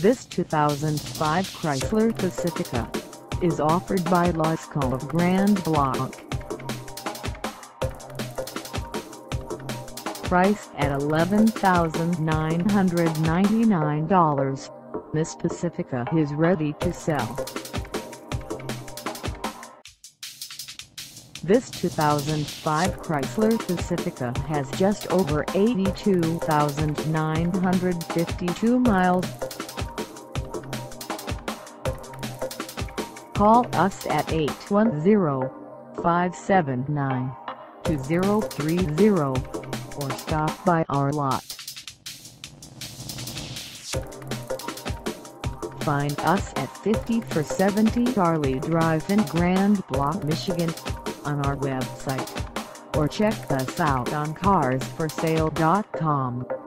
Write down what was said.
This 2005 Chrysler Pacifica is offered by Lasco of Grand Blanc. Priced at $11,999, this Pacifica is ready to sell. This 2005 Chrysler Pacifica has just over 82,952 miles. Call us at 810-579-2030 or stop by our lot. Find us at 50 for 70 Charlie Drive in Grand Blanc, Michigan on our website or check us out on carsforsale.com.